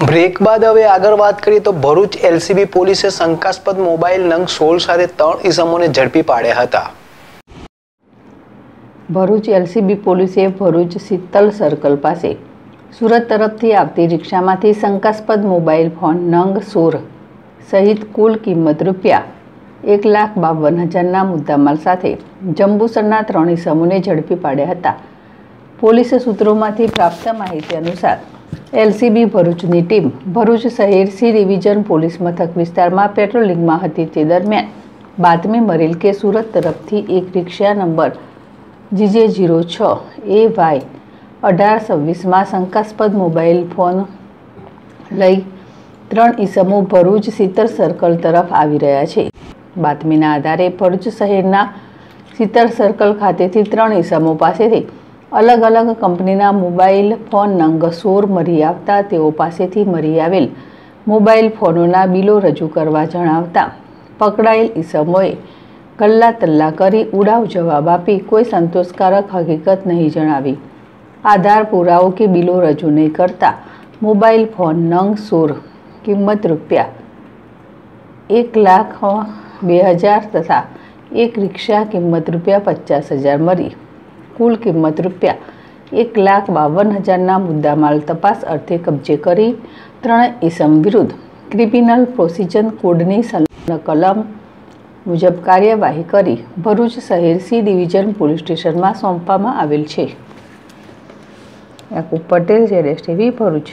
Break બાદ હવે આગળ વાત કરીએ તો ભરૂચ એલસીબી પોલીસે શંકાસ્પદ મોબાઈલ નંગ સોળ સાથે ત્રણ ઇસમોને ઝડપી પાડ્યા હતા. ભરૂચ એલસીબી પોલીસે ભરૂચ શીતલ સર્કલ પાસે સુરત તરફથી આવતી રિક્ષામાંથી શંકાસ્પદ મોબાઈલ ફોન નંગ સોર સહિત કુલ કિંમત રૂપિયા એક લાખ બાવન હજારના મુદ્દામાલ સાથે જંબુસરના ત્રણ ઇસમોને ઝડપી પાડ્યા હતા. પોલીસ સૂત્રોમાંથી પ્રાપ્ત માહિતી અનુસાર એલસીબી ભરૂચની ટીમ ભરૂચ શહેર સી ડિવિઝન પોલીસ મથક વિસ્તારમાં પેટ્રોલિંગમાં હતી તે દરમિયાન. બાતમી મળેલ કે સુરત તરફથી એક રિક્ષા નંબર જીજે જીરો છ એ વાય અઢાર છવ્વીસમાં શંકાસ્પદ મોબાઈલ ફોન લઈ ત્રણ ઈસમો ભરૂચ શીતળ સર્કલ તરફ આવી રહ્યા છે. બાતમીના આધારે ભરૂચ શહેરના શીતળ સર્કલ ખાતેથી ત્રણ ઈસમો પાસેથી અલગ અલગ કંપનીના મોબાઈલ ફોન નંગ સોર મળી આવતા તેઓ પાસેથી મરી આવેલ. મોબાઈલ ફોનોના બિલો રજૂ કરવા જણાવતા પકડાયેલ ઈસમોએ ગલ્લા તલ્લા કરી ઉડાવ જવાબ આપી કોઈ સંતોષકારક હકીકત નહીં જણાવી. આધાર પુરાવો કે બિલો રજૂ નહીં કરતા મોબાઈલ ફોન નંગ સોર કિંમત રૂપિયા એક લાખ બે હજાર તથા એક રિક્ષા કિંમત રૂપિયા પચાસ હજાર મળી. કુલ કિંમત રૂપિયા એક લાખ બાવન હજારના મુદ્દામાલ તપાસ અર્થે કબજે કરી ત્રણ ઇસમ વિરુદ્ધ ક્રિમિનલ પ્રોસિજન કોડની સંલગ્ન કલમ મુજબ કાર્યવાહી કરી ભરૂચ શહેર સી ડિવિઝન પોલીસ સ્ટેશનમાં સોંપવામાં આવેલ છે. યાકુબ પટેલ જેડેશ ટીવી, ભરૂચ.